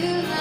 you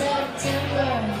September.